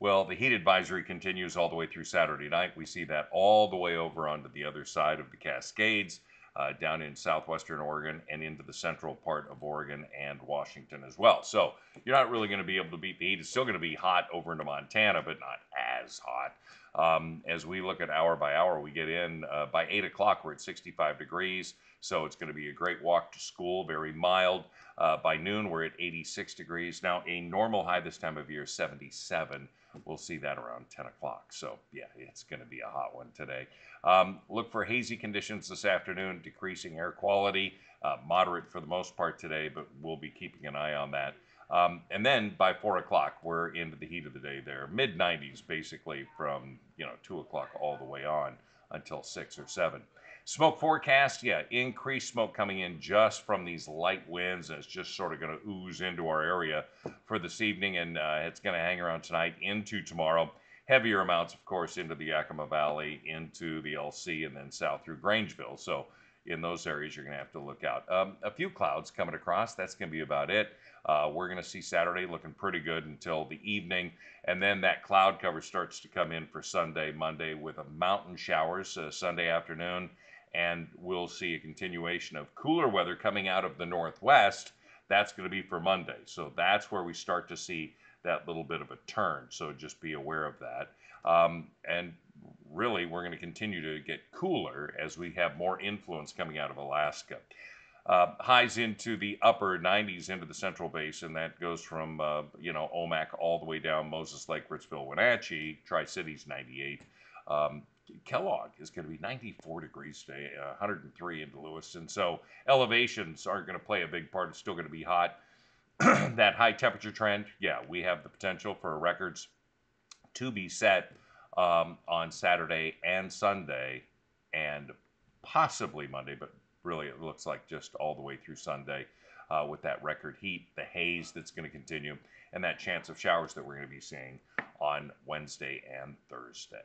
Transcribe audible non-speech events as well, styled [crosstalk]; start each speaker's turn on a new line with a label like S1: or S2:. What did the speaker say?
S1: Well, the heat advisory continues all the way through Saturday night. We see that all the way over onto the other side of the Cascades, uh, down in southwestern Oregon and into the central part of Oregon and Washington as well. So you're not really going to be able to beat the heat. It's still going to be hot over into Montana, but not as hot. Um, as we look at hour by hour, we get in uh, by 8 o'clock, we're at 65 degrees. So it's going to be a great walk to school, very mild. Uh, by noon, we're at 86 degrees. Now, a normal high this time of year is 77. We'll see that around 10 o'clock. So, yeah, it's going to be a hot one today. Um, look for hazy conditions this afternoon, decreasing air quality, uh, moderate for the most part today, but we'll be keeping an eye on that. Um, and then by four o'clock, we're into the heat of the day there. Mid 90s, basically, from you know two o'clock all the way on until six or seven. Smoke forecast, yeah, increased smoke coming in just from these light winds, it's just sort of going to ooze into our area for this evening, and uh, it's going to hang around tonight into tomorrow. Heavier amounts, of course, into the Yakima Valley, into the LC, and then south through Grangeville. So in those areas, you're going to have to look out. Um, a few clouds coming across. That's going to be about it. Uh, we're going to see Saturday looking pretty good until the evening, and then that cloud cover starts to come in for Sunday, Monday with a mountain showers uh, Sunday afternoon and we'll see a continuation of cooler weather coming out of the northwest. That's going to be for Monday. So that's where we start to see that little bit of a turn. So just be aware of that. Um, and really, we're going to continue to get cooler as we have more influence coming out of Alaska. Uh, highs into the upper 90s into the central basin. That goes from, uh, you know, Omak all the way down Moses Lake, Ritzville, Wenatchee, Tri Cities 98. Um, Kellogg is going to be 94 degrees today, uh, 103 into Lewiston. So elevations aren't going to play a big part. It's still going to be hot. [clears throat] that high temperature trend, yeah, we have the potential for records to be set um, on Saturday and Sunday and possibly Monday, but really it looks like just all the way through Sunday uh, with that record heat, the haze that's going to continue, and that chance of showers that we're going to be seeing on Wednesday and Thursday.